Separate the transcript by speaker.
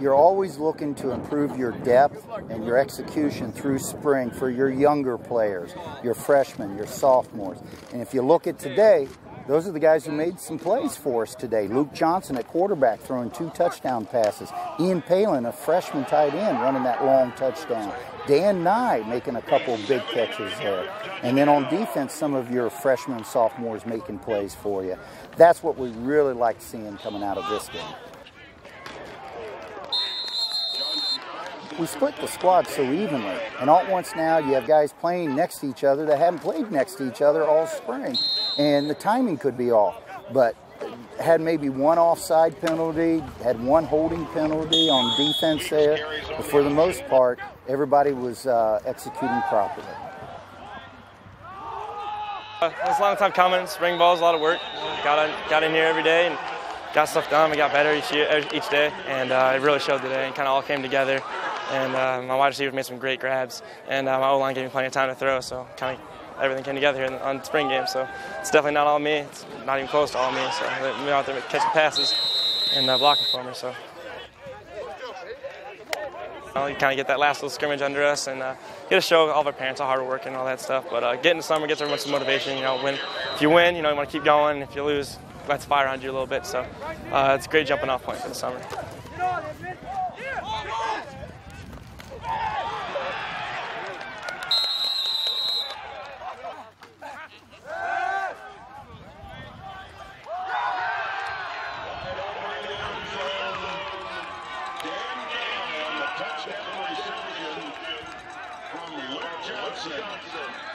Speaker 1: You're always looking to improve your depth and your execution through spring for your younger players, your freshmen, your sophomores. And if you look at today, those are the guys who made some plays for us today. Luke Johnson at quarterback throwing two touchdown passes. Ian Palin, a freshman tight end, running that long touchdown. Dan Nye making a couple big catches there. And then on defense, some of your freshmen and sophomores making plays for you. That's what we really like seeing coming out of this game. We split the squad so evenly. And all at once now you have guys playing next to each other that haven't played next to each other all spring. And the timing could be off. But had maybe one offside penalty, had one holding penalty on defense there. But for the most part, everybody was uh, executing properly.
Speaker 2: Uh, it's a long time coming. Spring ball is a lot of work. Got in, got in here every day and got stuff done. We got better each year, each day, and uh, it really showed today. And kind of all came together and uh, my wide receivers made some great grabs, and uh, my O line gave me plenty of time to throw. So kind of everything came together here on spring game. So it's definitely not all me. It's not even close to all me. So they're out there catching passes and uh, blocking for me. So. You kind of get that last little scrimmage under us and uh, get to show all of our parents how hard we're working and all that stuff. But uh, getting the summer gets everyone some motivation. You know, when if you win, you know you want to keep going. If you lose, let's fire on you a little bit. So uh, it's a great jumping off point for the summer. しない。